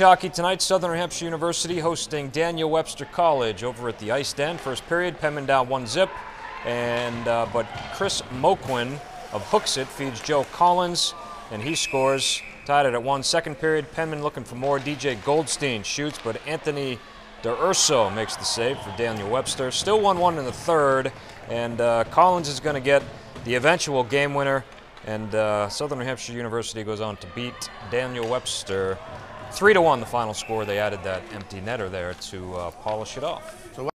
hockey tonight. Southern Hampshire University hosting Daniel Webster College over at the Ice Den. First period, Penmen down one zip, and uh, but Chris Moquin of Hooksett feeds Joe Collins, and he scores. Tied it at one. Second period, Penmen looking for more. DJ Goldstein shoots, but Anthony DeUrso makes the save for Daniel Webster. Still 1-1 in the third, and uh, Collins is going to get the eventual game winner. And uh, Southern New Hampshire University goes on to beat Daniel Webster. Three to one, the final score. They added that empty netter there to uh, polish it off.